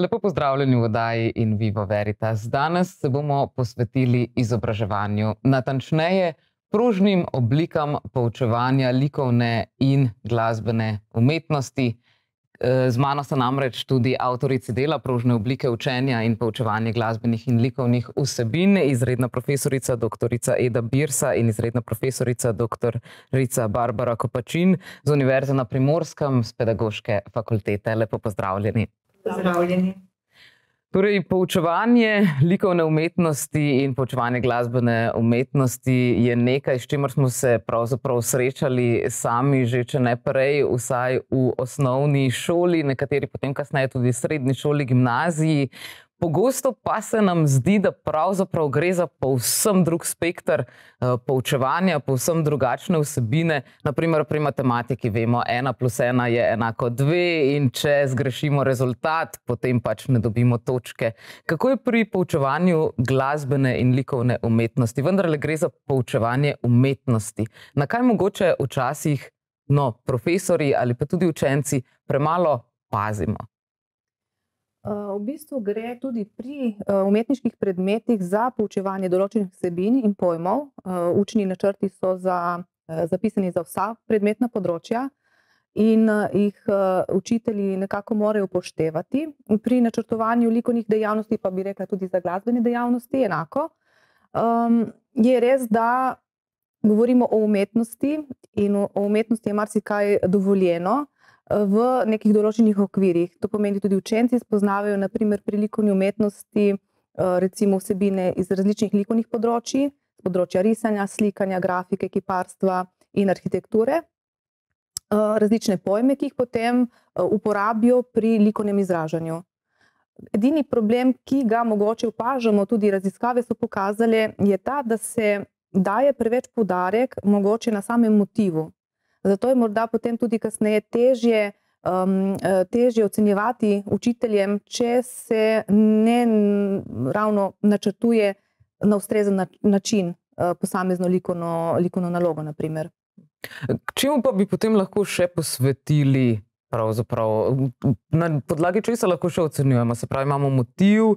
Lepo pozdravljeni v oddaji in Vivo Veritas. Danes se bomo posvetili izobraževanju, natančneje prožnim oblikam poučevanja likovne in glasbene umetnosti. Z mano so namreč tudi avtorici dela prožne oblike učenja in poučevanja glasbenih in likovnih vsebin, izredna profesorica dr. Eda Birsa in izredna profesorica dr. Barbara Kopačin z Univerze na Primorskem z Pedagoške fakultete. Lepo pozdravljeni. Pozdravljeni. Torej, poučevanje likovne umetnosti in poučevanje glasbene umetnosti je nekaj, s čimer smo se pravzaprav srečali sami že, če ne prej, vsaj v osnovni šoli, nekateri potem kasneje tudi srednji šoli, gimnaziji. Pogosto pa se nam zdi, da pravzaprav gre za povsem drug spekter uh, poučevanja, povsem drugačne vsebine. Naprimer, pri matematiki vemo, ena plus ena je enako dve, in če zgrešimo rezultat, potem pač ne dobimo točke. Kako je pri poučevanju glasbene in likovne umetnosti? Vendar le gre za poučevanje umetnosti. Na kaj mogoče včasih no, profesori ali pa tudi učenci premalo pazimo? V bistvu gre tudi pri umetniških predmetih za poučevanje določenih vsebin in pojmov. Učni načrti so za, zapisani za vsa predmetna področja in jih učitelji nekako morajo upoštevati. Pri načrtovanju likovnih dejavnosti, pa bi rekla tudi za glasbene dejavnosti, enako. Je res, da govorimo o umetnosti in o umetnosti je marsikaj dovoljeno v nekih določenih okvirih. To pomeni, tudi učenci spoznavajo, naprimer pri likovni umetnosti, recimo vsebine iz različnih likovnih področij, z področja risanja, slikanja, grafike, kiparstva in arhitekture. Različne pojme, ki jih potem uporabijo pri likovnem izražanju. Edini problem, ki ga mogoče opažamo, tudi raziskave so pokazale, je ta, da se daje preveč poudarek mogoče na samem motivu. Zato je morda potem tudi kasneje težje, um, težje ocenjevati učiteljem, če se ne ravno načrtuje na ustrezen način uh, posamezno likovno, likovno nalogo, naprimer. Čemu pa bi potem lahko še posvetili? Pravzaprav, na podlagi česa lahko še ocenjujemo? Se pravi, imamo motiv,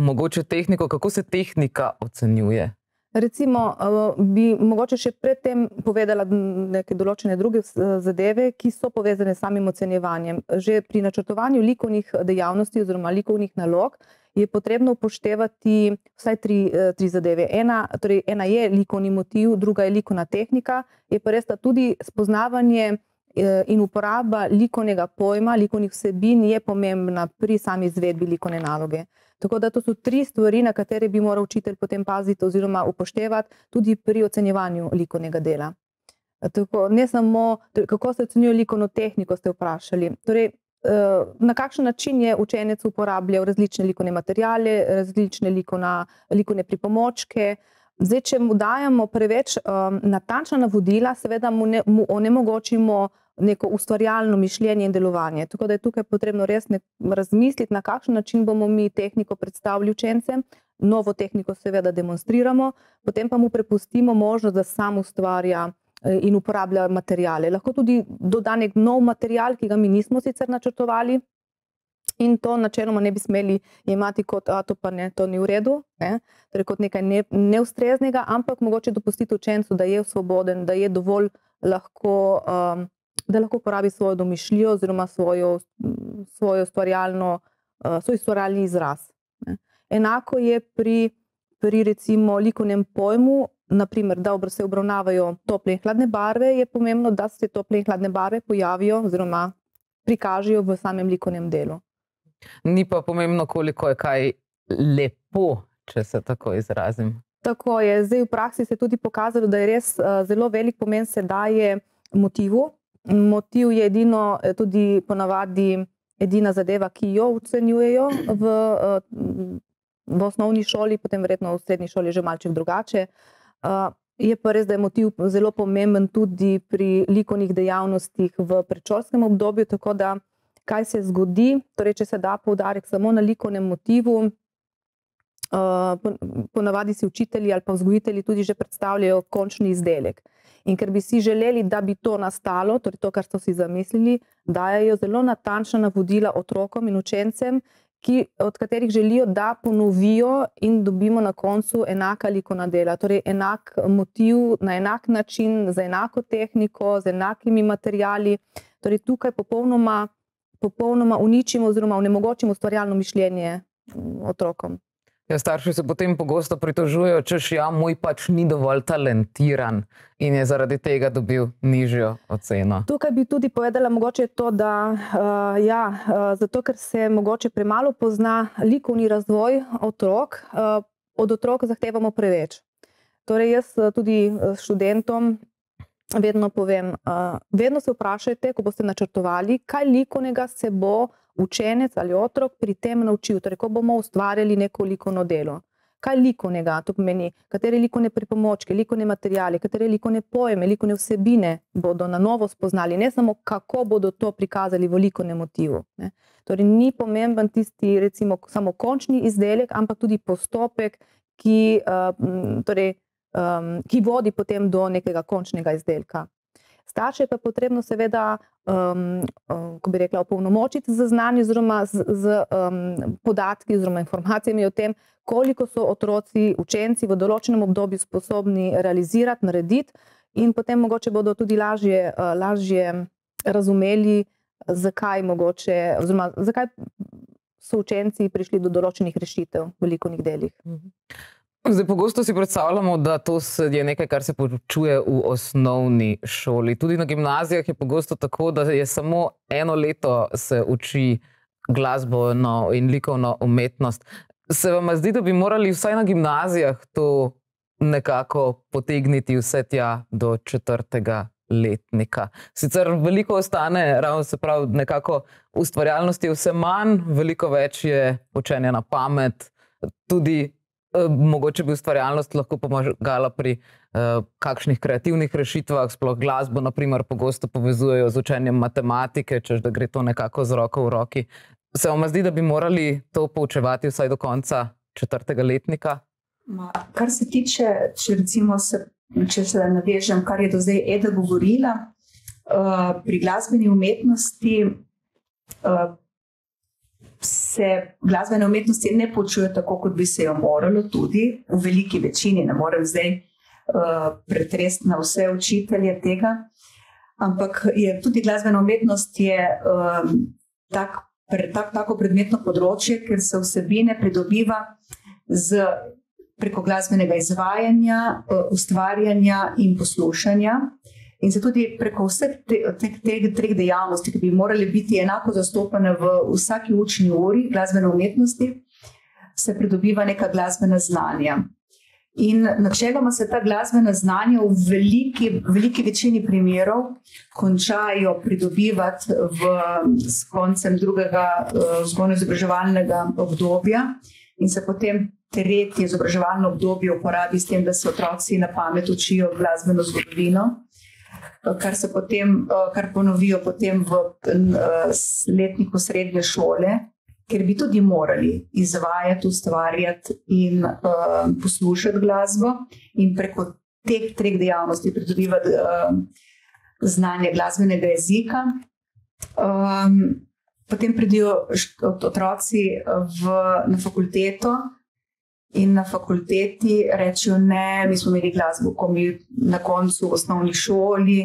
mogoče tehniko, kako se tehnika ocenjuje? Recimo, bi mogoče še predtem povedala neke določene druge zadeve, ki so povezane s samim ocenjevanjem. Že pri načrtovanju likovnih dejavnosti oziroma likovnih nalog je potrebno upoštevati vsaj tri, tri zadeve. Ena, torej ena je likovni motiv, druga je likovna tehnika, je pa res, da tudi spoznavanje in uporaba likovnega pojma, likovnih vsebin je pomembna pri sami izvedbi likovne naloge. Tako da to so tri stvari, na katere bi moral učitelj potem paziti oziroma upoštevati tudi pri ocenjevanju likovnega dela. Tako, ne samo, kako se ocenjuje likovno tehniko, ste vprašali. Torej, na kakšen način je učenec uporabljal različne likovne materijale, različne likovna, likovne pripomočke. Zdaj, če mu dajemo preveč um, natančna navodila, seveda mu, ne, mu onemogočimo neko ustvarjalno mišljenje in delovanje. Tako da je tukaj potrebno res razmisliti, na kakšen način bomo mi tehniko predstavili učencem, novo tehniko seveda demonstriramo, potem pa mu prepustimo možnost, da sam ustvarja in uporablja materijale. Lahko tudi doda nek nov material, ki ga mi nismo sicer načrtovali. In to načeloma ne bi smeli imati kot, da to pa ne, to ni v redu, ne? torej kot nekaj ne, neustreznega, ampak mogoče dopustiti učencu, da je svoboden, da je dovolj lahko um, da lahko uporabi svojo domišljijo oziroma svojo, svojo stvarjalno, svoj stvarjalni izraz. Enako je pri, pri recimo likovnem pojmu, naprimer, da se obravnavajo tople in hladne barve, je pomembno, da se tople in hladne barve pojavijo oziroma prikažejo v samem likovnem delu. Ni pa pomembno, koliko je kaj lepo, če se tako izrazim. Tako je. Zdaj v praksi se je tudi pokazalo, da je res zelo velik pomen se daje motivu, Motiv je edino, tudi ponavadi edina zadeva, ki jo ocenjujejo v, v osnovni šoli, potem verjetno v srednji šoli že malček drugače. Je pa res, da je motiv zelo pomemben tudi pri likovnih dejavnostih v predšolskem obdobju, tako da kaj se zgodi, torej če se da poudarek samo na likovnem motivu, ponavadi si učitelji ali pa vzgojitelji tudi že predstavljajo končni izdelek. In ker bi si želeli, da bi to nastalo, torej to, kar so si zamislili, dajajo zelo natančna navodila otrokom in učencem, ki, od katerih želijo, da ponovijo in dobimo na koncu enaka likovna dela. Torej, enak motiv, na enak način, z enako tehniko, z enakimi materiali. Torej, tukaj popolnoma, popolnoma uničimo oziroma onemogočimo ustvarjalno mišljenje otrokom. Ja, starši se potem pogosto pritožujejo, češ ja, moj pač ni dovolj talentiran in je zaradi tega dobil nižjo oceno. Tukaj bi tudi povedala mogoče to, da uh, ja, uh, zato, ker se mogoče premalo pozna likovni razvoj otrok, uh, od otrok zahtevamo preveč. Torej, jaz tudi študentom vedno povem, uh, vedno se vprašajte, ko boste načrtovali, kaj likovnega se bo učenec ali otrok pri tem naučil, torej ko bomo ustvarjali neko likovno delo. Kaj likovnega, to pomeni, katere likovne pripomočke, likovne materijale, katere likovne pojme, likovne vsebine bodo na novo spoznali, ne samo kako bodo to prikazali v likovnem motivu. Ne. Torej, ni pomemben tisti, recimo, samo končni izdelek, ampak tudi postopek, ki, uh, torej, um, ki vodi potem do nekega končnega izdelka. Starše pa je potrebno seveda, um, um, ko bi rekla, opolnomočiti z znanjem oziroma z, z um, podatki oziroma informacijami o tem, koliko so otroci, učenci v določenem obdobju sposobni realizirati, narediti in potem mogoče bodo tudi lažje, uh, lažje razumeli, zakaj mogoče, oziroma zakaj so učenci prišli do določenih rešitev v velikovnih delih. Mhm. Zdaj, pogosto si predstavljamo, da to je nekaj, kar se počuje v osnovni šoli. Tudi na gimnazijah je pogosto tako, da je samo eno leto se uči glasbo in likovno umetnost. Se vam zdi, da bi morali vsaj na gimnazijah to nekako potegniti vse tja do četrtega letnika? Sicer veliko ostane, ravno se pravi, nekako ustvarjalnosti je vse manj, veliko več je učenja na pamet, tudi mogoče bi ustvarjalnost lahko pomagala pri uh, kakšnih kreativnih rešitvah, sploh glasbo, naprimer, pogosto povezujejo z učenjem matematike, čež da gre to nekako z roko v roki. Se vam zdi, da bi morali to poučevati vsaj do konca četrtega letnika? Ma, kar se tiče, če, recimo se, če se navežem, kar je do zdaj Eda govorila, uh, pri glasbeni umetnosti. Uh, se glasbene umetnosti ne počuje tako, kot bi se jo moralo, tudi v veliki večini. Ne morem zdaj uh, pretresti na vse učitelje tega. Ampak je tudi glasbena umetnost je, um, tak, pre, tak, tako predmetno področje, ker se vsebine pridobiva z, preko glasbenega izvajanja, uh, ustvarjanja in poslušanja. In se tudi preko vseh teh te, te, treh dejavnosti, ki bi morali biti enako zastopane v vsaki učni uri glasbene umetnosti, se pridobiva neka glasbena znanja. In načeloma se ta glasbena znanja v veliki, veliki večini primerov končajo pridobivati v, s koncem drugega uh, vzgojno-izobraževalnega obdobja, in se potem tretje izobraževalno obdobje uporabi s tem, da se otroci na pamet učijo glasbeno zgodovino kar se potem, eh, kar ponovijo potem v eh, letniku srednje šole, ker bi tudi morali izvajati, ustvarjati in poslušati glasbo in preko teh treh dejavnosti pridobivati znanje glasbenega jezika. Um, potem pridijo otroci v, na fakulteto, In na fakulteti rečejo, ne, mi smo imeli glasbo, ko mi na koncu v osnovni šoli,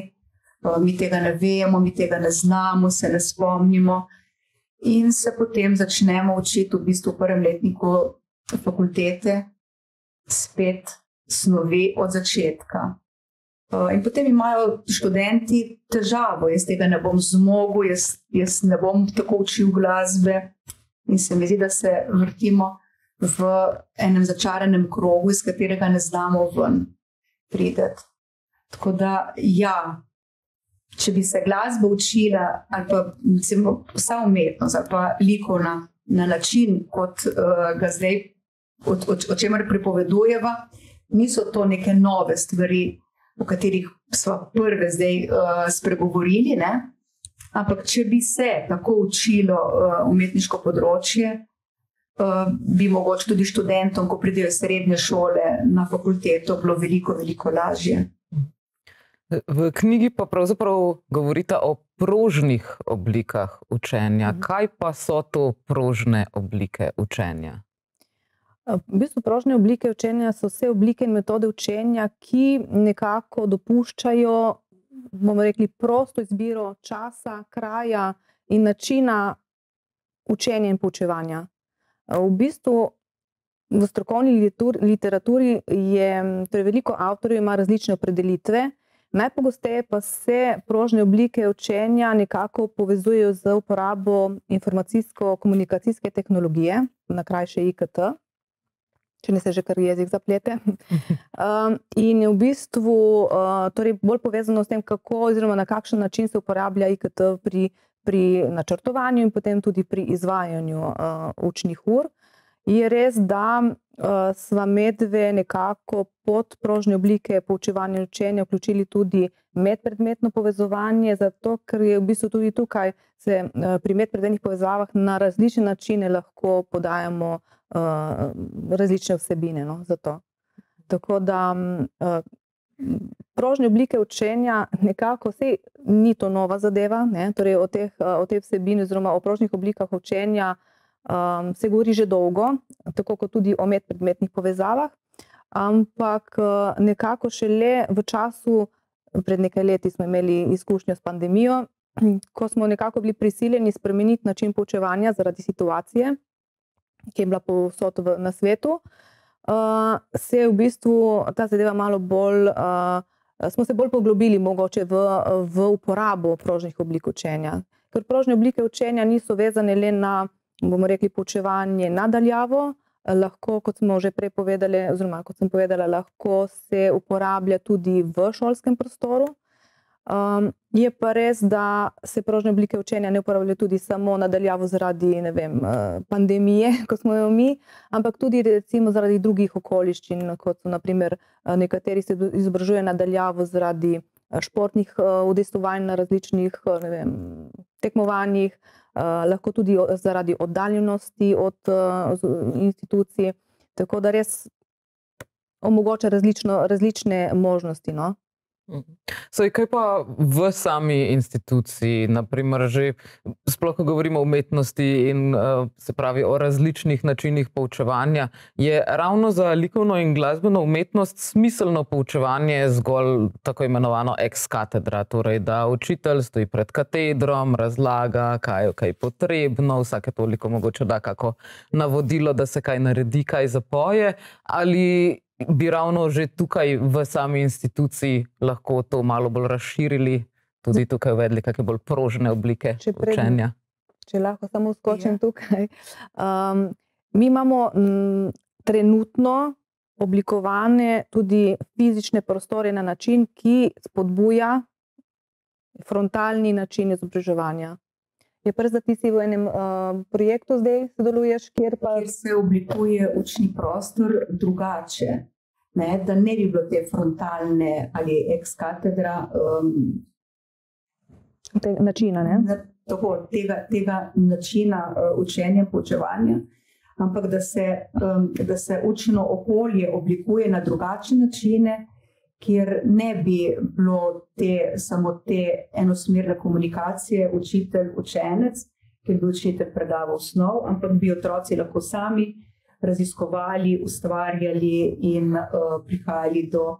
mi tega ne vemo, mi tega ne znamo, se ne spomnimo. In se potem začnemo učiti v bistvu v prvem letniku fakultete, spet snovi od začetka. Eh, in potem imajo študenti težavo, jaz tega ne bom zmogel, jaz, jaz ne bom tako učil glasbe. In se mi zdi, da se vrtimo v enem začaranem krogu, iz katerega ne znamo ven priti. Tako da, ja, če bi se glasba učila, ali pa recimo, vsa umetnost, ali pa likovna na način, kot uh, ga zdaj, o, o, o čemer pripovedujeva, niso to neke nove stvari, o katerih smo prve zdaj uh, spregovorili. Ne? Ampak, če bi se tako učilo uh, umetniško področje, bi mogoče tudi študentom, ko pridejo iz srednje šole na fakulteto, bilo veliko, veliko lažje. V knjigi pa pravzaprav govorite o prožnih oblikah učenja. Mhm. Kaj pa so to prožne oblike učenja? V bistvu prožne oblike učenja so vse oblike in metode učenja, ki nekako dopuščajo, bomo rekli, prosto izbiro časa, kraja in načina učenja in poučevanja. V bistvu v strokovni literaturi je torej veliko avtorjev, ima različne opredelitve. Najpogosteje pa se prožne oblike učenja nekako povezujejo z uporabo informacijsko-komunikacijske tehnologije, na krajše IKT, če ne se že kar jezik zaplete. Um, in je v bistvu uh, torej bolj povezano s tem, kako oziroma na kakšen način se uporablja IKT pri, pri načrtovanju in potem tudi pri izvajanju uh, učnih ur. Je res, da uh, sva medve nekako pod prožne oblike poučevanja in učenja vključili tudi medpredmetno povezovanje, zato ker je v bistvu tudi tukaj se uh, pri medpredmetnih povezavah na različne načine lahko podajamo uh, različne vsebine. No, Tako da uh, prožne oblike učenja nekako vse ni to nova zadeva, ne? torej o teh, o teh vsebini oziroma o prožnih oblikah učenja um, se govori že dolgo, tako kot tudi o medpredmetnih povezavah, ampak nekako šele v času, pred nekaj leti smo imeli izkušnjo s pandemijo, ko smo nekako bili prisiljeni spremeniti način poučevanja zaradi situacije, ki je bila povsod v, na svetu, uh, se je v bistvu ta zadeva malo bolj. Uh, Smo se bolj poglobili mogoče v, v uporabo prožnih oblik učenja. Ker prožne oblike učenja niso vezane le na bomo rekli, poučevanje nadaljavo. Lahko, kot smo že prej povedali, oziroma kot sem povedala, lahko se uporablja tudi v šolskem prostoru. Um, je pa res, da se prožne oblike učenja ne uporabljajo tudi samo nadaljavo zaradi vem, uh, pandemije, kot smo jo mi, ampak tudi recimo zaradi drugih okoliščin, kot so naprimer uh, nekateri se izobražujejo nadaljavo zaradi uh, športnih udejstovanj na različnih vem, tekmovanjih, Eh, lahko tudi zaradi oddaljenosti od institucij. Tako da res omogoča različno, različne možnosti. No? Saj, kaj pa v sami instituciji, naprimer, že sploh, ko govorimo o umetnosti in uh, se pravi o različnih načinih poučevanja, je ravno za likovno in glasbeno umetnost smiselno poučevanje zgolj tako imenovano ex katedra, torej da učitelj stoji pred katedrom, razlaga, kaj je kaj potrebno, vsake toliko mogoče da kako navodilo, da se kaj naredi, kaj zapoje, ali bi ravno že tukaj v sami instituciji lahko to malo bolj razširili, tudi tukaj uvedli kakšne bolj prožne oblike če učenja. Če lahko samo skočim ja. tukaj. Um, mi imamo m, trenutno oblikovane tudi fizične prostore na način, ki spodbuja frontalni način izobraževanja. Je prvi, da ti si v enem uh, projektu zdaj sodeluješ, kjer, pa... kjer se oblikuje učni prostor drugače. Ne, da ne bi bilo te frontalne ali ex katedra. Um, te načina, ne? Tako, tega, tega načina uh, učenja, poučevanja, ampak da se, um, da se učno okolje oblikuje na drugačne načine, kjer ne bi bilo te, samo te enosmerne komunikacije, učitelj, učenec, ki bi učitelj predaval osnov, ampak bi otroci lahko sami raziskovali, ustvarjali in uh, prihajali do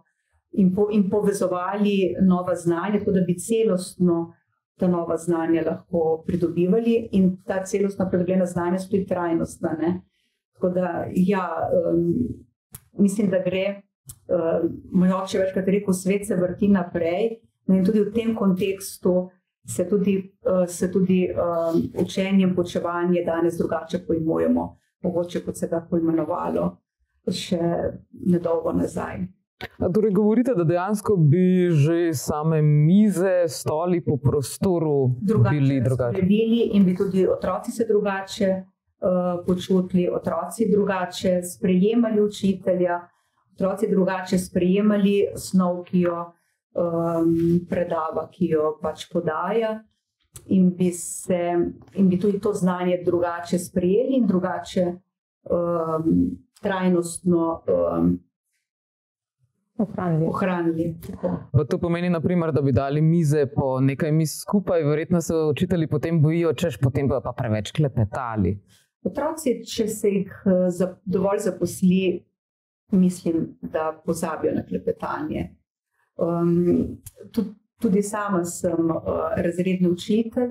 in, po, in povezovali nova znanja, tako da bi celostno ta nova znanja lahko pridobivali, in ta celostna pridobljena znanja so tudi trajnostna. Ne? Tako da, ja, um, mislim, da gre. Uh, moj oče večkrat rekel, svet se vrti naprej, in tudi v tem kontekstu se tudi, uh, se tudi um, učenje in počevanje danes drugače pojmujemo mogoče kot se ga poimenovalo še nedolgo nazaj. Torej, govorite, da dejansko bi že same mize, stoli po prostoru drugače bili drugačni. In bi tudi otroci se drugače uh, počutili, otroci drugače sprejemali učitelja, otroci drugače sprejemali snov, ki jo um, predava, ki jo pač podaja in bi, se, in bi tudi to znanje drugače sprejeli in drugače um, trajnostno um, ohranili. ohranili. Pa to pomeni, naprimer, da bi dali mize po nekaj miz skupaj, verjetno se učitelji potem bojijo, češ potem pa preveč klepetali. Otroci, če se jih eh, dovolj zaposli, mislim, da pozabijo na klepetanje. Um, tudi, tudi sama sem uh, razredni učitelj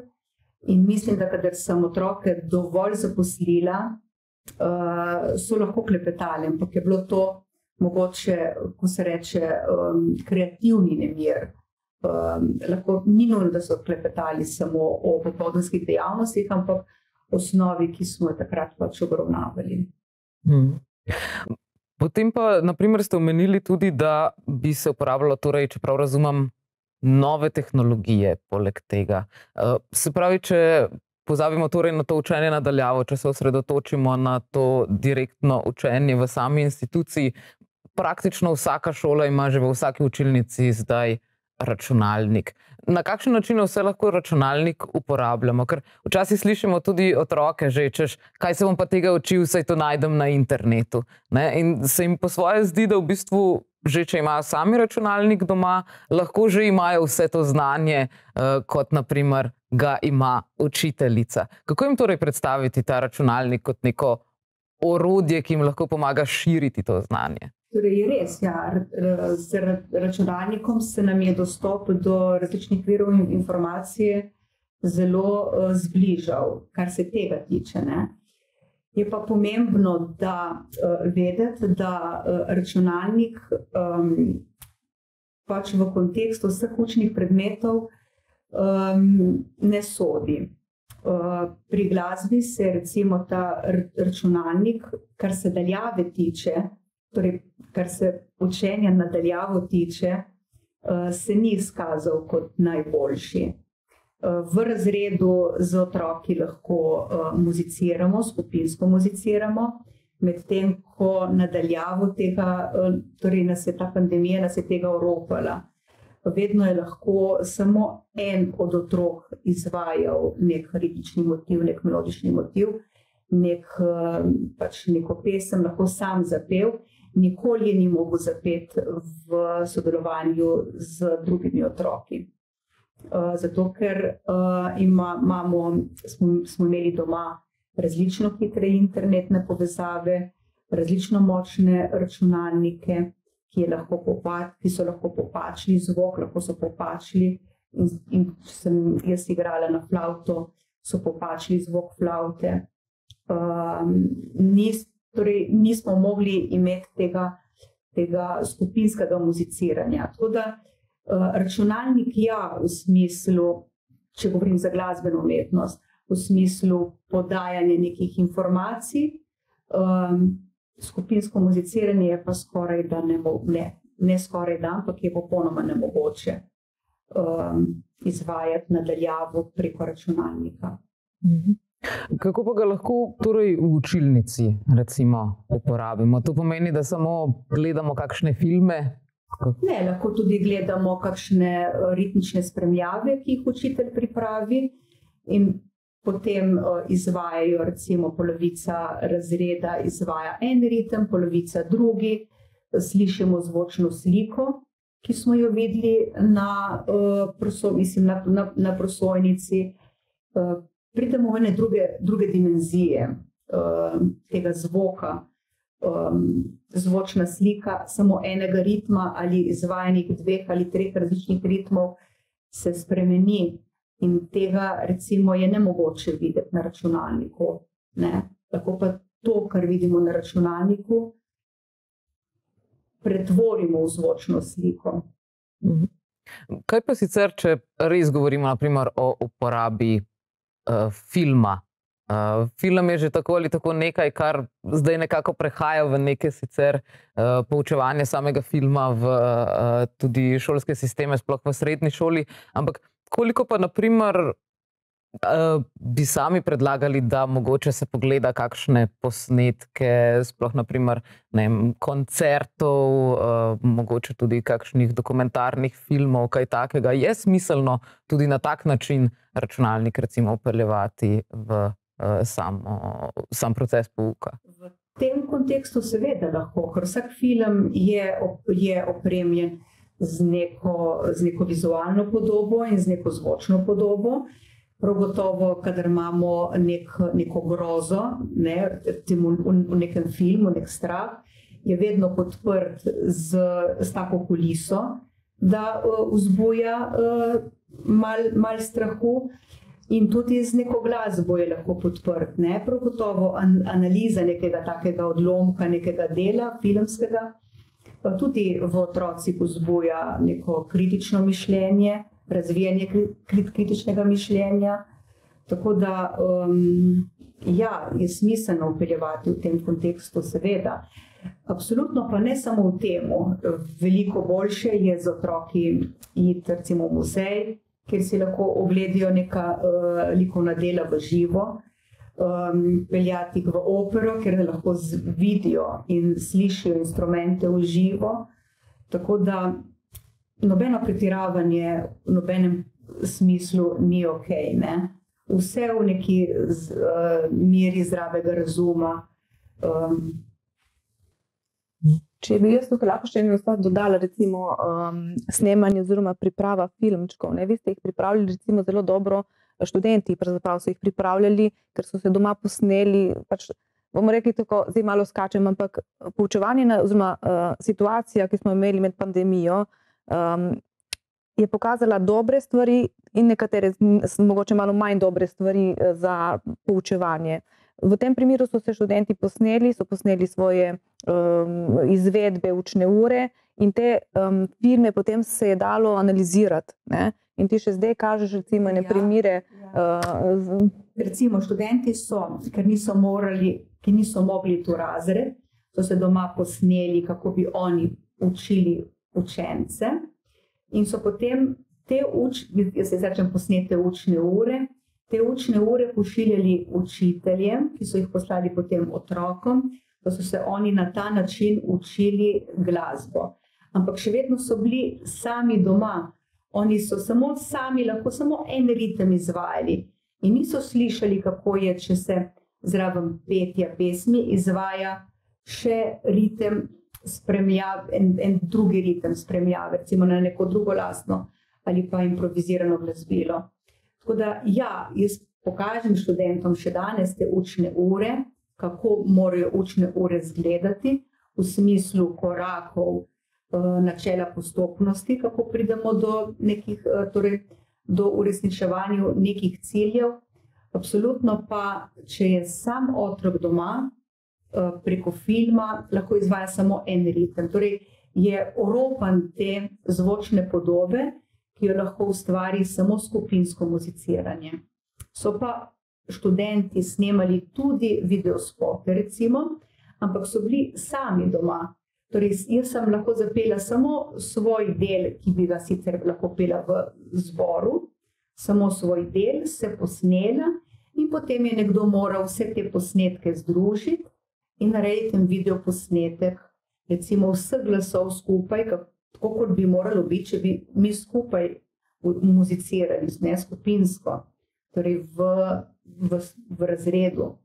in mislim, da kadar sem otroke dovolj zaposlila, uh, so lahko klepetali, ampak je bilo to mogoče, ko se reče, um, kreativni nemir. Um, lahko ni nujno, da so klepetali samo o popoldanskih dejavnostih, ampak osnovi, ki smo jo takrat pač obravnavali. Hmm. Potem pa, naprimer, ste omenili tudi, da bi se uporabljalo, torej, če prav razumem, nove tehnologije poleg tega. Uh, se pravi, če pozabimo torej na to učenje nadaljavo, če se osredotočimo na to direktno učenje v sami instituciji, praktično vsaka šola ima že v vsaki učilnici zdaj računalnik. Na kakšen način vse lahko računalnik uporabljamo? Ker včasih slišimo tudi otroke, že češ, kaj se bom pa tega učil, saj to najdem na internetu. Ne? In se jim po svoje zdi, da v bistvu, že če imajo sami računalnik doma, lahko že imajo vse to znanje, uh, kot naprimer ga ima učiteljica. Kako jim torej predstaviti ta računalnik kot neko orodje, ki jim lahko pomaga širiti to znanje? Torej, je res, ja. z računalnikom se nam je dostop do različnih virov in informacije zelo uh, zbližal, kar se tega tiče. Ne. Je pa pomembno, da uh, vedeti, da uh, računalnik um, pač v kontekstu vseh učnih predmetov um, ne sodi. Uh, pri glasbi se recimo ta računalnik, kar se daljave tiče, torej, kar se učenja nadaljavo tiče, eh, se ni izkazal kot najboljši. Eh, v razredu z otroki lahko eh, muziciramo, skupinsko muziciramo, medtem ko nadaljavo tega, torej nas je ta pandemija, nas je tega oropala. Vedno je lahko samo en od otrok izvajal nek ritmični motiv, nek melodični motiv, nek, pač neko pesem, lahko sam zapel nikoli ni mogel zapeti v sodelovanju z drugimi otroki. Uh, zato, ker uh, ima, imamo, smo, smo imeli doma različno hitre internetne povezave, različno močne računalnike, ki, popa, ki so lahko popačili zvok, lahko so popačili. In, in sem jaz igrala na flauto, so popačili zvok flaute. Um, nis, torej nismo mogli imeti tega, tega skupinskega muziciranja. Da uh, računalnik, ja, v smislu, če govorim za glasbeno umetnost, v smislu podajanja nekih informacij, um, skupinsko muziciranje je pa skoraj da ne, ne, ne skoraj da, ampak je popolnoma nemogoče um, izvajati nadaljavo preko računalnika. Mm -hmm. Kako pa ga lahko torej, v učilnici recimo, uporabimo? To pomeni, da samo gledamo kakšne filme. Ne, lahko tudi gledamo kakšne eh, ritmične spremljave, ki jih učitelj pripravi. Potem uh, izvajajo, recimo, polovica razreda izvaja en ritem, polovica drugi, slišimo zvočno sliko, ki smo jo videli na, uh, proso, mislim, na, na, na prosojnici. Pridemo v neke druge, druge dimenzije uh, tega zvoka. Um, zvočna slika samo enega ritma ali izvajanje dveh ali treh različnih ritmov se spremeni, in tega, recimo, je ne mogoče videti na računalniku. Ne? Tako pa to, kar vidimo na računalniku, pretvorimo v zvočno sliko. Mhm. Kaj pa sicer, če res govorimo naprimer, o uporabi uh, filma. Uh, film je že tako ali tako nekaj, kar zdaj nekako prehaja v neke sicer uh, poučevanje samega filma v uh, tudi šolske sisteme, sploh v srednji šoli. Ampak koliko pa, naprimer, uh, bi sami predlagali, da mogoče se pogleda kakšne posnetke, sploh naprimer vem, koncertov, uh, mogoče tudi kakšnih dokumentarnih filmov, kaj takega. Je smiselno tudi na tak način računalnik upeljevati v uh, samo, sam proces pouka? V tem kontekstu seveda lahko, ker vsak film je, je opremljen z neko, z neko vizualno podobo in z neko zvočno podobo. Prav gotovo, kadar imamo nek, neko grozo ne, v, v nekem filmu, nek strah, je vedno podprt z, z tako kuliso, da uh, vzbuja uh, mal, mal strahu. In tudi z neko glasbo je lahko podprt. Ne? Prav gotovo an, analiza nekega takega odlomka, nekega dela filmskega, tudi v otrocih vzbuja neko kritično mišljenje, razvijanje kritičnega mišljenja. Tako da um, ja, je smiselno upeljevati v tem kontekstu, seveda. Absolutno pa ne samo v tem. Veliko boljše je z otroki iti recimo v muzej, kjer si lahko ogledajo neka uh, likovna dela v živo. Um, peljati v opero, ker lahko vidijo in slišijo instrumente v živo. Tako da nobeno pretiravanje v nobenem smislu ni ok. Ne? Vse v neki z, uh, meri zdravega razuma. Um, Če bi jaz tukaj lahko še eno stvar dodala, recimo um, snemanje oziroma priprava filmčkov. Ne? Vi ste jih pripravili recimo zelo dobro, študenti pravzaprav so jih pripravljali, ker so se doma posneli. Pač, bomo rekli tako, zdaj malo skačem, ampak poučevanje na, oziroma uh, situacija, ki smo imeli med pandemijo, um, je pokazala dobre stvari in nekatere mogoče malo manj dobre stvari uh, za poučevanje. V tem primeru so se študenti posneli, so posneli svoje um, izvedbe, učne ure in te um, filme potem se je dalo analizirati. Ne? In ti še zdaj kažeš, recimo, ne ja, primere. Ja. Uh, recimo, študenti so, ker niso morali, ki niso mogli tu razred, so se doma posneli, kako bi oni učili učence. In so potem te učne, jaz se začnem posnete učne ure, te učne ure pošiljali učiteljem, ki so jih poslali potem otrokom, da so se oni na ta način učili glasbo. Ampak še vedno so bili sami doma, oni so samo sami, lahko samo en ritem izvajali in niso slišali, kako je, če se zraven petja pesmi izvaja še ritem spremljave, en, en drugi ritem spremljave, recimo na neko drugo lastno ali pa improvizirano glasbilo. Tako da, ja, jaz pokažem študentom še danes te učne ure, kako morajo učne ure izgledati, v smislu korakov, eh, načela postopnosti, kako pridemo do, nekih, eh, torej, do uresničevanja nekih ciljev. Absolutno pa, če je sam otrok doma, preko filma, lahko izvaja samo en ritem. Torej, je oropan te zvočne podobe ki jo lahko ustvari samo skupinsko muziciranje. So pa študenti snemali tudi videospote, recimo, ampak so bili sami doma. Torej, jaz sem lahko zapela samo svoj del, ki bi ga sicer lahko pela v zboru, samo svoj del, se posnela, in potem je nekdo moral vse te posnetke združiti in narediti video posnetek, recimo vseh glasov skupaj, tako kot bi moralo biti, če bi mi skupaj muzicirali, ne skupinsko, torej v, v, v razredu.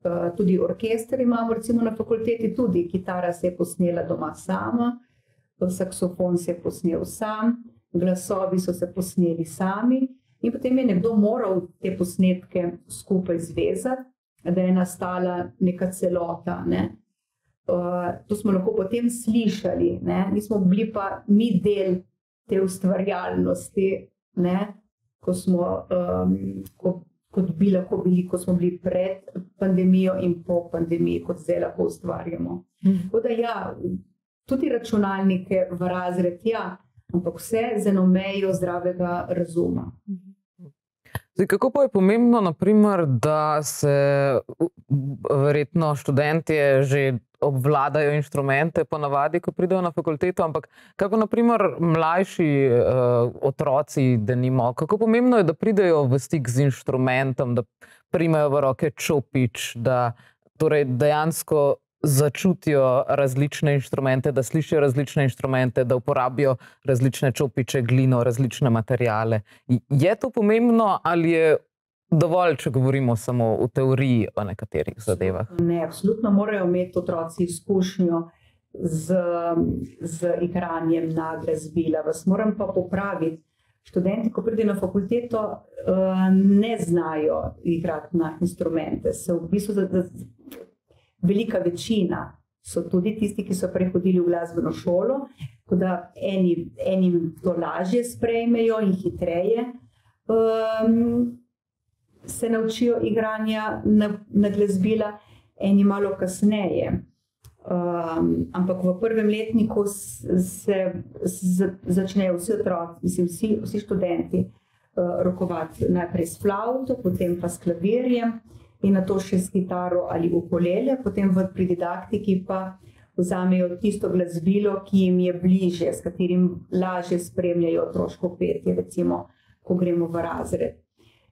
Uh, tudi orkester imamo, recimo na fakulteti, tudi kitara se je posnela doma sama, saksofon se je posnel sam, glasovi so se posneli sami, in potem je nekdo moral te posnetke skupaj zvezati, da je nastala neka celota. Ne? Uh, to smo lahko potem slišali, ne? nismo bili pa mi del te ustvarjalnosti, ne? ko smo, um, ko, kot bi lahko bili, ko smo bili pred pandemijo in po pandemiji, kot zdaj lahko ustvarjamo. Mhm. Da, ja, tudi računalnike v razred, ja, ampak vse z eno mejo zdravega razuma. Mhm. Zdaj, kako pa je pomembno, naprimer, da se verjetno študenti že obvladajo inštrumente, ponavadi, ko pridejo na fakulteto, ampak kako naprimer mlajši uh, otroci, da nimo, kako pomembno je, da pridejo v stik z inštrumentom, da primejo v roke čopič, da torej dejansko začutijo različne inštrumente, da slišijo različne inštrumente, da uporabijo različne čopiče, glino, različne materijale. Je to pomembno ali je dovolj, če govorimo samo v teoriji o nekaterih zadevah. Ne, absolutno morajo imeti otroci izkušnjo z, z igranjem na glasbila. Vas moram pa popraviti. Študenti, ko pridejo na fakulteto, eh, ne znajo igrati na instrumente. Se v bistvu velika večina so tudi tisti, ki so prehodili v glasbeno šolo, tako da eni, enim to lažje sprejmejo in hitreje. Um, se naučijo igranja na, na glasbila, eni malo kasneje. Um, ampak v prvem letniku se z, začnejo vsi otroci, mislim, vsi, vsi študenti uh, rokovati najprej s flauto, potem pa s klavirjem in na to še s kitaro ali ukulele, potem v prididaktiki pa vzamejo tisto glasbilo, ki jim je bliže, s katerim lažje spremljajo otroško petje, recimo, ko gremo v razred.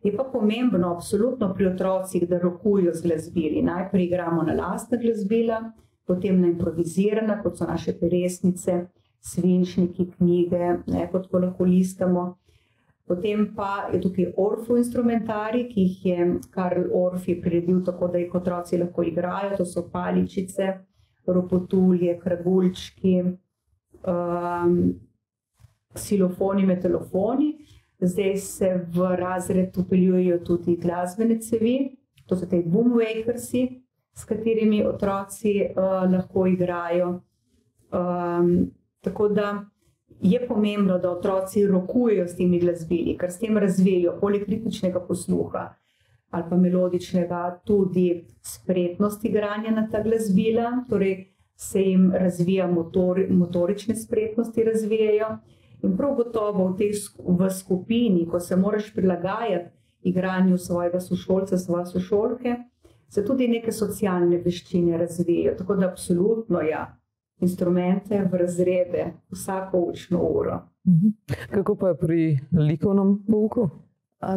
Je pa pomembno, absolutno pri otrocih, da rokujo z glasbili. Najprej igramo na lastna glasbila, potem na improvizirana, kot so naše peresnice, svinčniki, knjige, ne, kot lahko listamo. Potem pa je tukaj orfu instrumentari, ki jih je Karl Orfi priredil tako, da jih otroci lahko igrajo. To so paličice, ropotulje, kragulčki, um, silofoni, metalofoni. Zdaj se v razred upeljujejo tudi glasbene cevi, to so te boomwakersi, s katerimi otroci uh, lahko igrajo. Um, tako da je pomembno, da otroci rokujejo s temi glasbili, ker s tem razvijajo poleg kritičnega posluha ali pa melodičnega, tudi spretnost igranja na ta glasbila, torej se jim razvija motor, motorične spretnosti, razvijajo. In prav gotovo v tej v skupini, ko se moraš prilagajati igranju svojega sošolca, svoje sošolke, se tudi neke socialne veščine razvijajo. Tako da, absolutno, ja, instrumente v razrede, vsako učno uro. Mhm. Kako pa je pri likovnem pouku?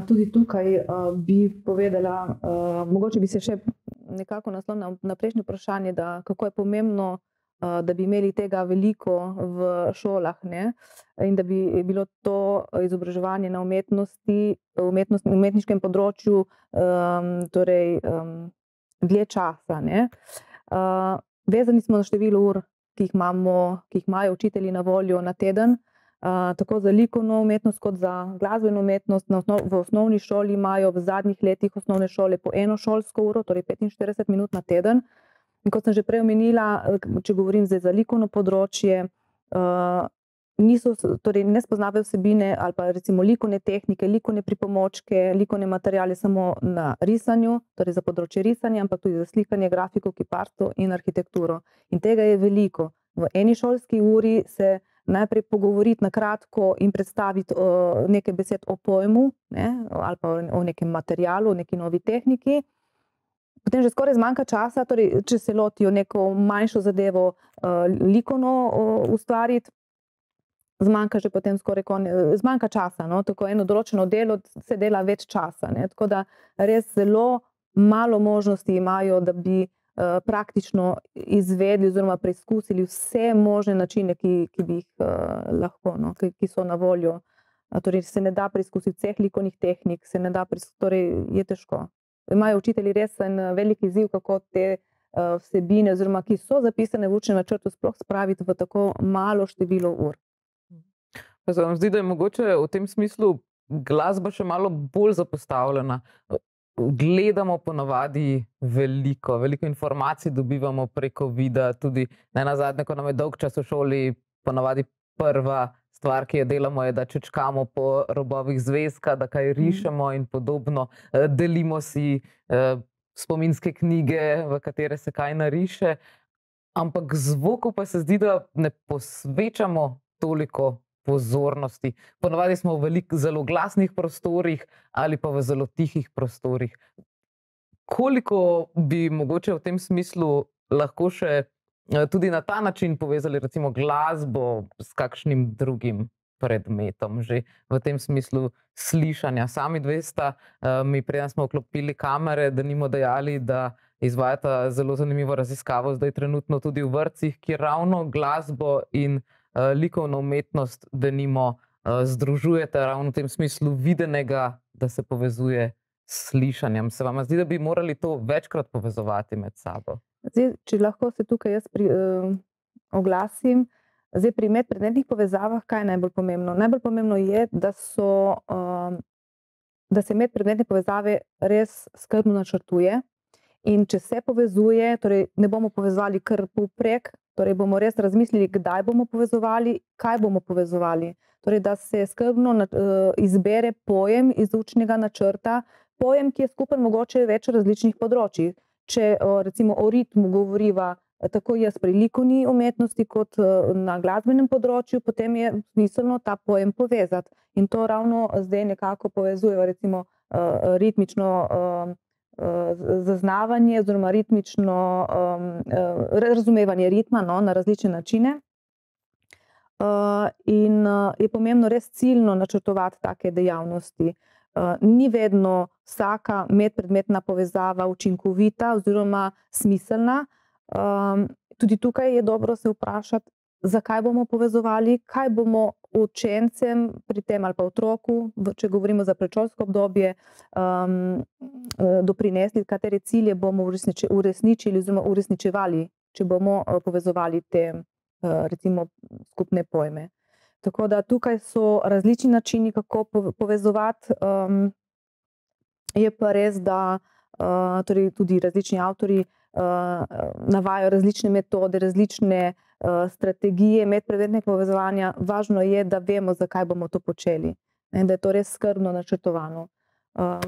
Tudi tukaj bi povedala, mogoče bi se še nekako naslonila na prejšnje vprašanje, da kako je pomembno da bi imeli tega veliko v šolah ne? in da bi bilo to izobraževanje na umetnosti, umetnost, umetniškem področju torej, dlje časa. Uh, vezani smo na število ur, ki jih, imamo, ki jih imajo učitelji na voljo na teden. Uh, tako za likovno umetnost, kot za glasbeno umetnost. Osnov, v osnovni šoli imajo v zadnjih letih osnovne šole po eno šolsko uro, torej 45 minut na teden. In kot sem že prej omenila, če govorim za likovno področje, uh, niso, torej ne spoznavajo vsebine ali pa recimo likovne tehnike, likovne pripomočke, likovne materijale samo na risanju, torej za področje risanja, ampak tudi za slikanje, grafiko, kiparstvo in arhitekturo. In tega je veliko. V eni šolski uri se najprej pogovoriti na kratko in predstaviti uh, nekaj besed o pojmu ne, ali pa o nekem materialu, o neki novi tehniki potem že skoraj zmanjka časa, torej, če se lotijo neko manjšo zadevo uh, likovno uh, ustvariti. Zmanjka že potem skoraj konje, zmanjka časa. No? Tako eno določeno delo se dela več časa. Ne? Tako da res zelo malo možnosti imajo, da bi uh, praktično izvedli oziroma preizkusili vse možne načine, ki, ki bi jih uh, lahko, no? ki, ki so na voljo. Torej, se ne da preizkusiti vseh likovnih tehnik, se ne da preizkusiti, torej je težko imajo učitelji res en eh, velik izziv, kako te uh, vsebine, oziroma ki so zapisane v učnem načrtu, sploh spraviti v tako malo število ur. Pa se vam zdi, da je mogoče v tem smislu glasba še malo bolj zapostavljena. Gledamo ponavadi veliko, veliko informacij dobivamo preko videa, tudi ne na zadnje, ko nam je dolg čas v šoli, ponavadi prva stvar, ki jo delamo, je, da čečkamo po robovih zvezkah, da kaj mhm. rišemo in podobno. Eh, delimo si eh, spominske knjige, v katere se kaj nariše. Ampak zvoku pa se zdi, da ne posvečamo toliko pozornosti. Ponovadi smo v veliko zelo glasnih prostorih ali pa v zelo tihih prostorih. Koliko bi mogoče v tem smislu lahko še Eh, tudi na ta način povezali, recimo, glasbo s kakšnim drugim predmetom, že v tem smislu slišanja. Sami dve sta, uh, mi prej smo vklopili kamere, da nimo dejali, da izvajata zelo zanimivo raziskavo, zdaj trenutno tudi v vrtcih, ki ravno glasbo in uh, likovno umetnost, da nimo uh, združujete ravno v tem smislu videnega, da se povezuje slišanjem. Se vam zdi, da bi morali to večkrat povezovati med sabo? Zdaj, če lahko se tukaj jaz pri, uh, oglasim, zdaj pri medpredmetnih povezavah, kaj je najbolj pomembno? Najbolj pomembno je, da, so, uh, da se medpredmetne povezave res skrbno načrtuje. In če se povezuje, torej ne bomo povezovali kar poprek, torej bomo res razmislili, kdaj bomo povezovali, kaj bomo povezovali. Torej, da se skrbno uh, izbere pojem iz učnega načrta, pojem, ki je skupen mogoče več različnih področji. Če uh, recimo o ritmu govoriva tako jaz pri likovni umetnosti, kot uh, na glasbenem področju, potem je smiselno ta pojem povezati. In to ravno zdaj nekako povezujemo, recimo uh, ritmično. Uh, Zaznavanje, oziroma ritmično um, razumevanje ritma no, na različne načine, uh, in uh, je pomembno res ciljno načrtovati take dejavnosti. Uh, ni vedno vsaka medpredmetna povezava učinkovita oziroma smiselna. Um, tudi tukaj je dobro se vprašati, zakaj bomo povezovali, kaj bomo učencem pri tem ali pa otroku, če govorimo za predšolsko obdobje, um, doprinesli, katere cilje bomo uresničili oziroma uresničevali, če bomo povezovali te recimo skupne pojme. Tako da tukaj so različni načini, kako povezovati. Um, je pa res, da uh, torej tudi različni avtori uh, navajajo različne metode, različne uh, strategije medpredmetnega povezovanja. Važno je, da vemo, zakaj bomo to počeli in da je to res skrbno načrtovano. Uh,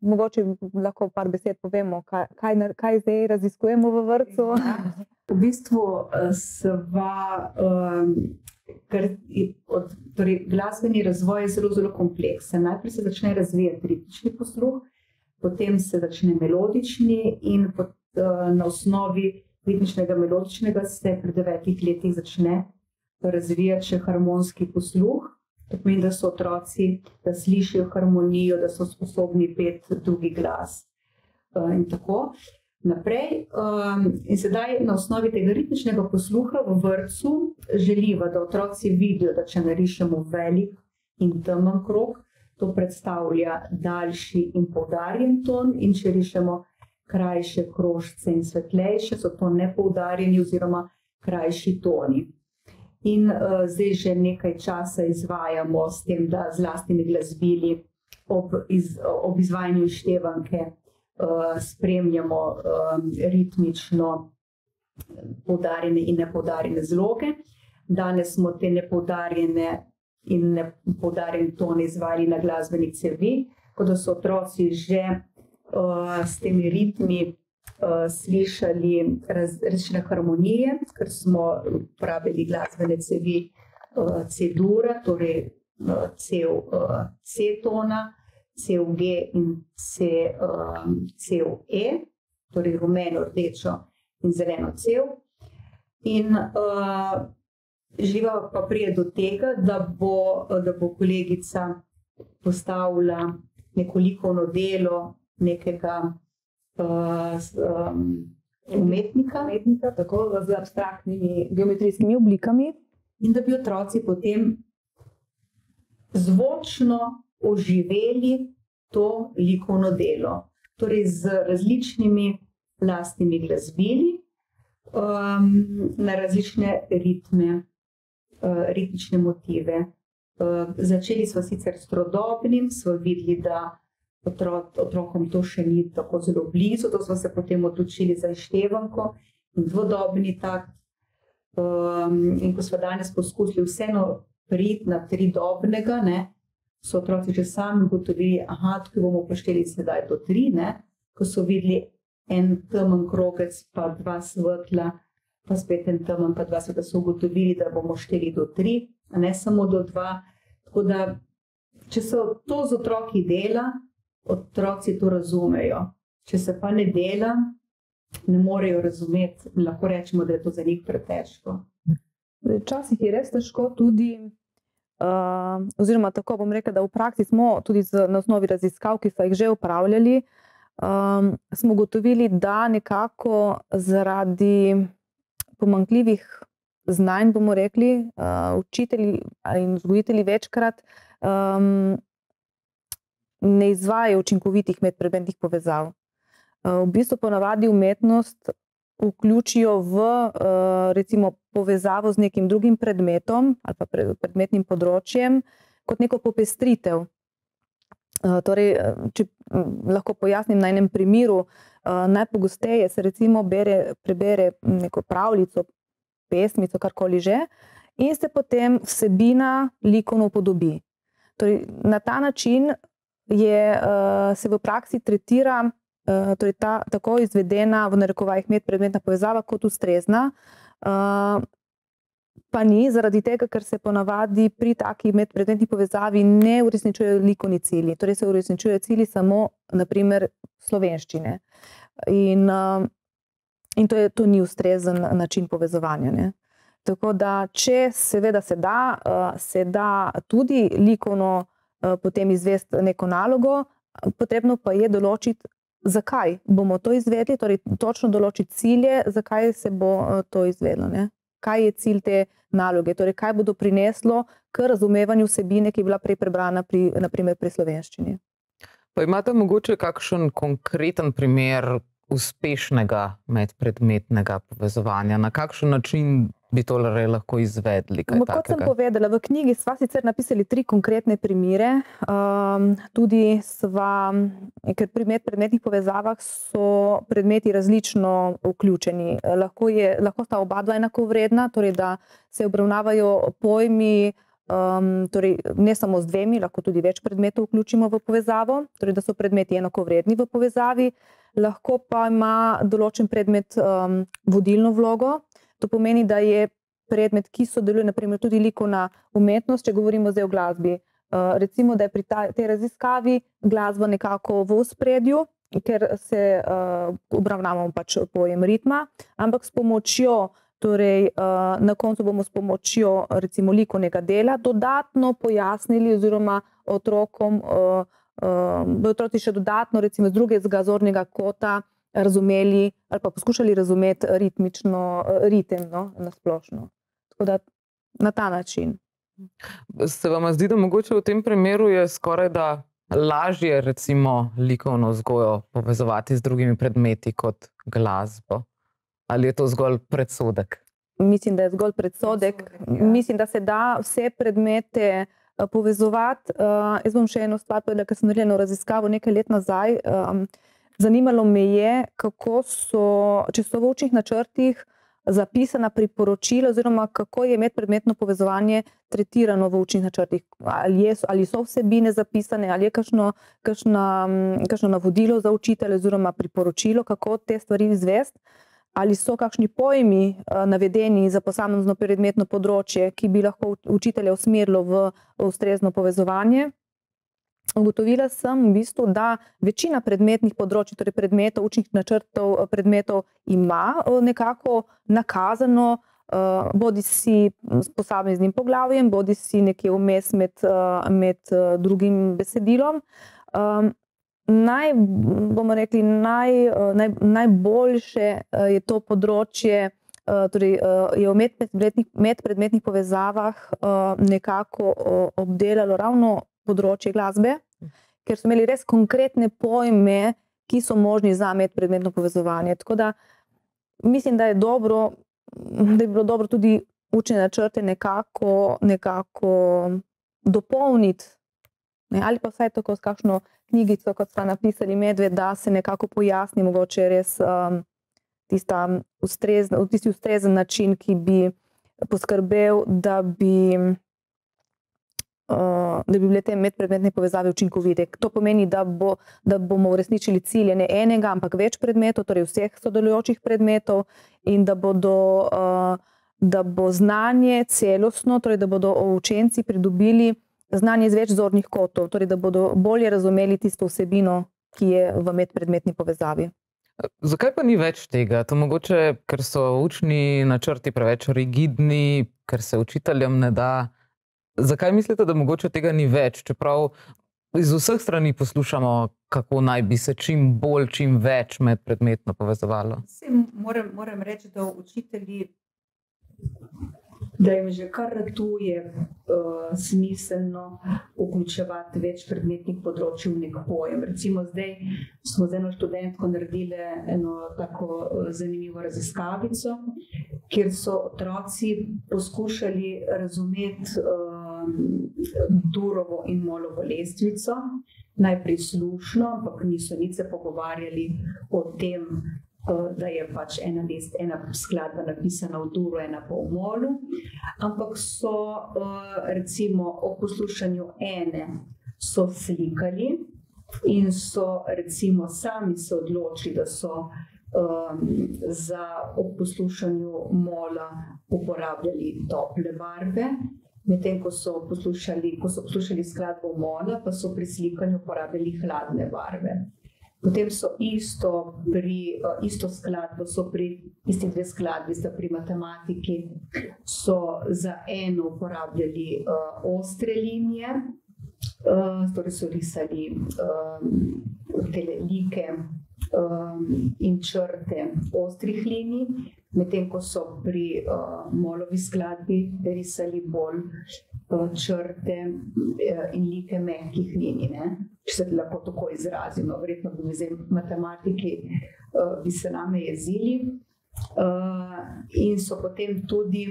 mogoče lahko par besed povemo, kaj, kaj, kaj zdaj raziskujemo v vrtu. Ja. V bistvu sva, um, od, torej, glasbeni razvoj je zelo, zelo kompleksen. Najprej se začne razvijati ritmični posluh, potem se začne melodični, in pot, uh, na osnovi ritmičnega melodičnega se pri devetih letih začne razvijati še harmonski posluh. To pomeni, da so otroci, da slišijo harmonijo, da so sposobni peti drugi glas. Uh, in tako naprej. Um, in sedaj na osnovi tega ritmičnega posluha v vrtu želiva, da otroci vidijo, da če narišemo velik in temen krog, to predstavlja daljši in poudarjen ton, in če rišemo krajše krožce in svetlejše, so to nepoudarjeni oziroma krajši toni. In uh, zdaj že nekaj časa izvajamo s tem, da z lastnimi glasbili ob, iz, ob izvajanju števanke uh, spremljamo um, ritmično poudarjene in nepoudarjene zloge. Danes smo te nepoudarjene in nepoudarjene tone izvajali na glasbenih cevi, kot da so otroci že s temi ritmi uh, slišali različne harmonije, ker smo uporabili glasbene cevi uh, C-dura, torej cel C-tona, cel G in C, cel E, torej rumeno, rdečo in zeleno cel. In živa pa prije do tega, da bo, da bo kolegica postavila nekoliko delo nekega um, umetnika, umetnika, tako z abstraktnimi geometrijskimi oblikami. In da bi otroci potem zvočno oživeli to likovno delo, torej z različnimi lastnimi glasbili um, na različne ritme, uh, ritmične motive. Uh, začeli smo sicer s trodobnim, smo videli, da otrok, otrokom to še ni tako zelo blizu, da smo se potem odločili za ištevanko in dvodobni takt. Um, in ko smo danes poskusili vseeno priti na tri dobnega, ne, so otroci že sami ugotovili, da bomo pošteli sedaj do tri, ne, ko so videli en temen krogec, pa dva svetla, pa spet en temen, pa dva svetla, so ugotovili, da bomo šteli do tri, ne samo do dva. Tako da, če so to z otroki dela, otroci to razumejo. Če se pa ne dela, ne morejo razumeti, lahko rečemo, da je to za njih pretežko. Včasih je res težko tudi, uh, oziroma tako bom rekel, da v praksi smo tudi z, na osnovi raziskav, ki so jih že upravljali, um, smo ugotovili, da nekako zaradi pomankljivih znanj, bomo rekli, uh, učitelji in vzgojitelji večkrat um, ne izvajajo učinkovitih medpredmetnih povezav. V bistvu ponavadi umetnost vključijo v recimo povezavo z nekim drugim predmetom ali pa predmetnim področjem kot neko popestritev. Torej, če lahko pojasnim na enem primeru, najpogosteje se recimo bere, prebere neko pravljico, pesmico, karkoli že, in se potem vsebina likovno upodobi. Torej, na ta način je, se v praksi tretira torej ta tako izvedena, v narekovajih, medpredmetna povezava kot ustrezna. Pa ni zaradi tega, ker se ponavadi pri taki medpredmetni povezavi ne uresničujejo likovni cilji, torej se uresničujejo cilji samo na primer slovenščine. In, in to je, to ni ustrezen način povezovanja, ne. Tako da, če seveda se da, se da tudi likovno potem izvesti neko nalogo, potrebno pa je določiti, zakaj bomo to izvedli, torej točno določiti cilje, zakaj se bo to izvedlo, ne. Kaj je cilj te naloge, torej kaj bo doprineslo k razumevanju vsebine, ki je bila prej prebrana pri, na primer pri slovenščini. Pa imate mogoče kakšen konkreten primer uspešnega medpredmetnega povezovanja, na kakšen način bi tole lahko izvedli, takega? Kot sem povedala, v knjigi sva sicer napisali tri konkretne primere, tudi sva, ker pri medpredmetnih povezavah so predmeti različno vključeni, lahko je, lahko sta obadva enakovredna, torej da se obravnavajo pojmi, torej ne samo z dvema, lahko tudi več predmetov vključimo v povezavo, torej da so predmeti enakovredni v povezavi. Lahko pa ima določen predmet vodilno vlogo, to pomeni, da je predmet, ki sodeluje, na primer tudi likovna umetnost, če govorimo zdaj o glasbi. recimo, da je pri tej raziskavi glasba nekako v ospredju, ker se, obravnavamo pač pojem ritma, ampak s pomočjo, torej, na koncu bomo s pomočjo recimo likovnega dela dodatno pojasnili oziroma otrokom, bodo otroci še dodatno recimo z drugega zornega kota razumeli ali pa poskušali razumeti ritmično, ritem, no, na splošno. Tako da na ta način. Se vama zdi, da mogoče v tem primeru je skorajda lažje recimo likovno vzgojo povezovati z drugimi predmeti kot glasbo? Ali je to zgolj predsodek? Mislim, da je zgolj predsodek, mislim, da se da vse predmete, povezovati, jaz bom še eno stvar povedala, ke sem naredila raziskavo nekaj let nazaj, zanimalo me je, kako so, če so v učnih načrtih zapisana priporočila oziroma kako je medpredmetno povezovanje tretirano v učnih načrtih. Ali je, ali so vsebine zapisane, ali je kakšno, kakšna, kakšno navodilo za učitelje oziroma priporočilo, kako te stvari izvesti. Ali so kakšni pojmi, navedeni za posamezno predmetno področje, ki bi lahko učitelja usmerilo v ustrezno povezovanje. Ugotovila sem v bistvu, da večina predmetnih področij, torej predmetov, učnih načrtov, predmetov ima, nekako nakazano, bodisi s posameznim poglavjem bodisi nekje vmes med, med, drugim besedilom. naj, bomo rekli, naj, najboljše, je to področje, torej, je v medpredmetnih povezavah, nekako obdelalo ravno področje glasbe, ker so imeli res konkretne pojme, ki so možni za medpredmetno povezovanje, tako da mislim, da je dobro, da bi bilo dobro tudi učne načrte nekako, nekako dopolniti, ne, ali pa vsaj tako s kakšno knjigico, kot sta napisali Medved, da se nekako pojasni mogoče res, tista tisti ustrezen način, ki bi poskrbel, da bi, da bi bile te medpredmetne povezave učinkovite, to pomeni, da bo, da bomo uresničili cilje ne enega, ampak več predmetov, torej vseh sodelujočih predmetov, in da bodo, da bo znanje celostno, torej da bodo učenci pridobili znanje z več zornih kotov, torej da bodo bolje razumeli tisto vsebino, ki je v medpredmetni povezavi. Zakaj pa ni več tega? To mogoče, ker so učni načrti preveč rigidni, ker se učiteljem ne da? Zakaj mislite, da mogoče tega ni več, čeprav iz vseh strani poslušamo, kako naj bi se čim bolj, čim več medpredmetno povezovalo? Saj moram, moram reči, da učitelji da jim že kar ratuje uh, smiselno vključevati več predmetnih področij v nek pojem. Recimo, zdaj smo z eno študentko naredili eno tako uh, zanimivo raziskavico, kjer so otroci poskušali razumeti uh, Durovo in Molovo lestvico. Najprej slušno, ampak niso nič se pogovarjali o tem, Eh, da je pač ena, list, ena skladba napisana v Duru, ena pa v Molu. Ampak so eh, recimo o poslušanju ene, so slikali in so recimo sami se odločili, da so um, za ob poslušanju Mola uporabljali tople barve. Medtem ko so poslušali, ko so poslušali skladbo Mola, pa so pri slikanju uporabljali hladne barve. Potem so isto, pri, uh, isto skladbo, so pri isti dve skladbi, sta pri matematiki, so za eno uporabljali uh, ostre linije, uh, torej so risali um, te like um, in črte ostrih linij, medtem ko so pri uh, molovi skladbi risali bolj uh, črte uh, in like mehkih linij. Ne? če se lahko tako izrazimo, verjetno bi mi zdaj matematiki uh, bi se name jezili. Uh, in so potem tudi,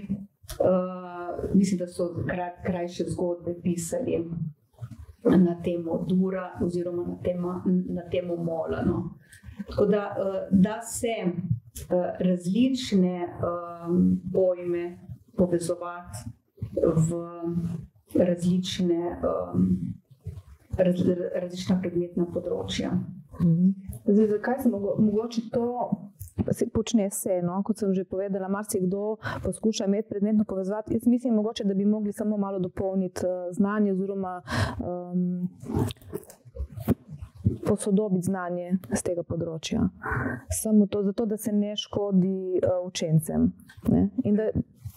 uh, mislim, da so krat, krajše zgodbe pisali na temo Dura oziroma na temo, na temo Molano. Tako da, uh, da se različne um, pojme povezovati v različne um, raz, različna predmetna področja. Mhm. Zdaj, zakaj se mogo, mogoče to se počne vse? No? Kot sem že povedala, marsikdo poskuša imeti predmetno povezovati. Jaz mislim, mogoče, da bi mogli samo malo dopolniti uh, znanje oziroma um, posodobiti znanje z tega področja. Samo to, zato, da se ne škodi uh, učencem. Ne? Da,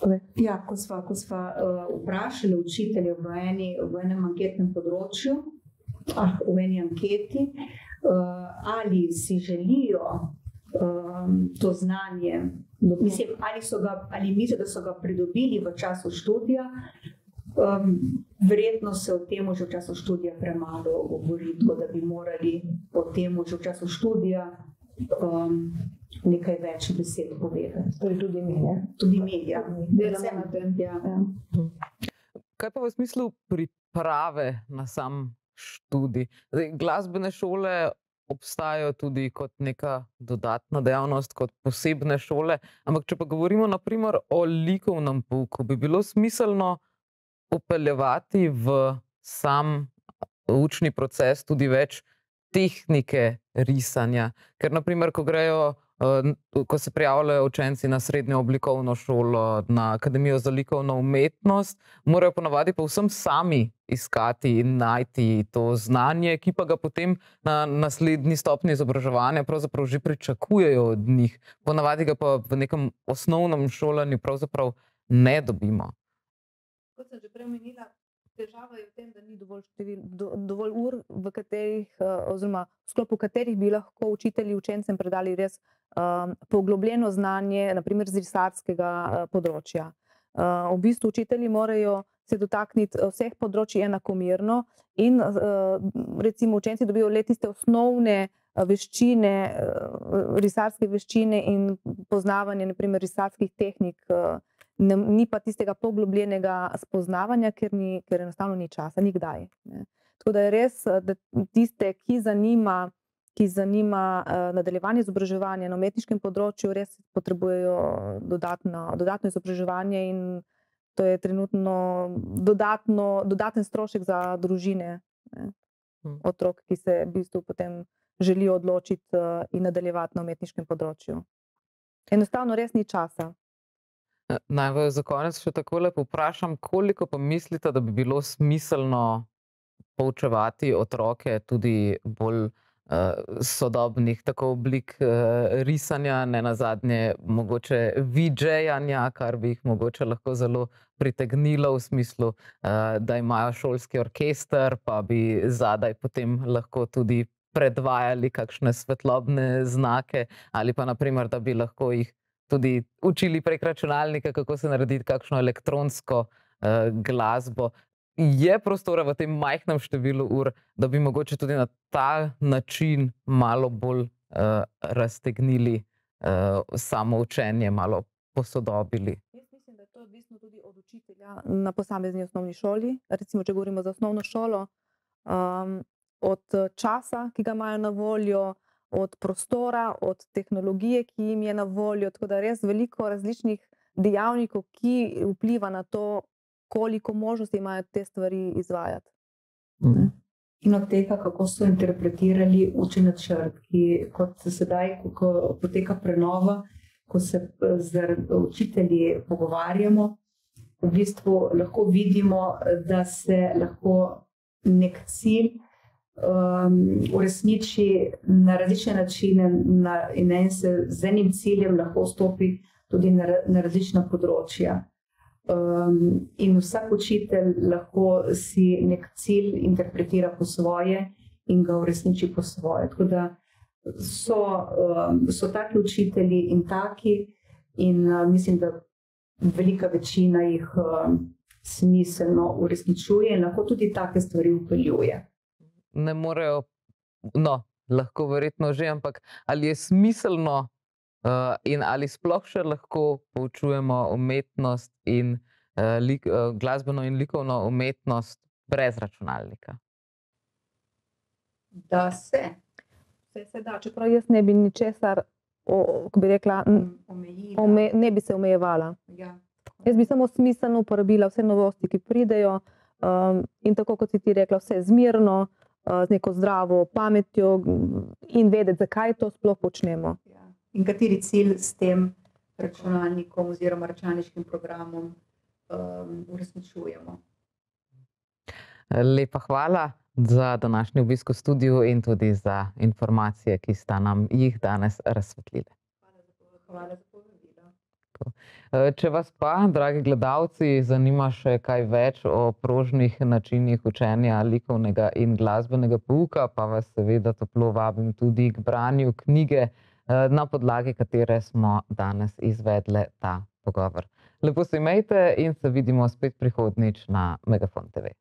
okay. ja, ko smo uh, vprašali učitelje v, eni, v enem anketnem področju, ah, v eni anketi, uh, ali si želijo um, to znanje, mislim, ali, ga, ali mislijo, da so ga pridobili v času študija. Um, verjetno se o tem že v času študija premalo govori, tako da bi morali o tem že v času študija um, nekaj več besed povedati. Torej tudi mi, ne? Tudi mi, ja. ja. ja. Kaj pa v smislu priprave na sam študij. Zdaj, glasbene šole obstajajo tudi kot neka dodatna dejavnost, kot posebne šole. Ampak, če pa govorimo naprimer, o likovnem pouku, bi bilo smiselno upeljevati v sam učni proces tudi več tehnike risanja. Ker, naprimer, ko grejo ko se prijavljajo učenci na srednjo oblikovno šolo, na Akademijo za likovno umetnost, morajo ponavadi povsem sami iskati in najti to znanje, ki pa ga potem na naslednji stopni izobraževanja pravzaprav že pričakujejo od njih. Ponavadi ga pa v nekem osnovnem šolanju pravzaprav ne dobimo. Kot sem že prej omenila, težava je v tem, da ni dovolj, števil, do, dovolj ur, v katerih, uh, oziroma v sklopu katerih bi lahko učitelji učencem predali res um, poglobljeno znanje, naprimer z risarskega uh, področja. Uh, v bistvu učitelji morajo se dotakniti vseh področji enakomerno in uh, recimo učenci dobijo le tiste osnovne veščine, risarske veščine in poznavanje naprimer risarskih tehnik, ne, ni pa tistega poglobljenega spoznavanja, ker, ni, ker enostavno ni časa, nikdaj. Ne. Tako da je res, da tiste, ki zanima, ki zanima uh, nadaljevanje izobraževanja na umetniškem področju, res potrebujejo dodatno, dodatno izobraževanje in to je trenutno dodatno, dodaten strošek za družine ne, hmm. otrok, ki se v bistvu potem želijo odločiti uh, in nadaljevati na umetniškem področju. Enostavno res ni časa. Naj vas za konec še tako lepo vprašam, koliko pa mislite, da bi bilo smiselno poučevati otroke tudi bolj uh, sodobnih tako oblik uh, risanja, ne na zadnje mogoče vidžejanja, kar bi jih mogoče lahko zelo pritegnilo v smislu, uh, da imajo šolski orkester, pa bi zadaj potem lahko tudi predvajali kakšne svetlobne znake ali pa naprimer, da bi lahko jih tudi učili prek računalnika, kako se narediti kakšno elektronsko uh, glasbo. Je prostora v tem majhnem številu ur, da bi mogoče tudi na ta način malo bolj uh, raztegnili uh, samo učenje, malo posodobili. Jaz mislim, da je to odvisno tudi od učitelja na posamezni osnovni šoli. Recimo, če govorimo za osnovno šolo, um, od časa, ki ga imajo na voljo, od prostora, od tehnologije, ki jim je na voljo. Tako da res veliko različnih dejavnikov, ki vpliva na to, koliko možnosti imajo te stvari izvajati. Mhm. In od tega, kako so interpretirali učni načrt, ki kot se sedaj, ko poteka prenova, ko se z učitelji pogovarjamo, v bistvu lahko vidimo, da se lahko nek cilj um, uresniči na različne načine, na, in en se z enim ciljem lahko stopi tudi na, na različna področja. Um, in vsak učitelj lahko si nek cilj interpretira po svoje in ga uresniči po svoje. Tako da so, um, so taki učitelji in taki, in uh, mislim, da velika večina jih um, smiselno uresničuje in lahko tudi take stvari upeljuje. Ne morejo, no, lahko verjetno že, ampak ali je smiselno Uh, in ali sploh še lahko poučujemo umetnost in uh, lik, uh, glasbeno in likovno umetnost brez računalnika? Da se. Vse se da, čeprav jaz ne bi ničesar, kako bi rekla, Omejila. ome, ne bi se omejevala. Ja. Jaz bi samo smiselno uporabila vse novosti, ki pridejo, um, in tako kot si ti rekla, vse zmirno, uh, z neko zdravo pametjo in vedeti, zakaj to sploh počnemo. Ja. In kateri cilj s tem računalnikom oziroma računalniškim programom um, uresničujemo. Lepa hvala za današnji obisk v studiu in tudi za informacije, ki sta nam jih danes razsvetlili. Hvala za povabilo. Eh, Če vas pa, dragi gledalci, zanima še kaj več o prožnih načinih učenja likovnega in glasbenega pouka, pa vas seveda toplo vabim tudi k branju knjige, eh, na podlagi katere smo danes izvedli ta pogovor. Lepo se imejte in se vidimo spet prihodnjič na Megafon TV.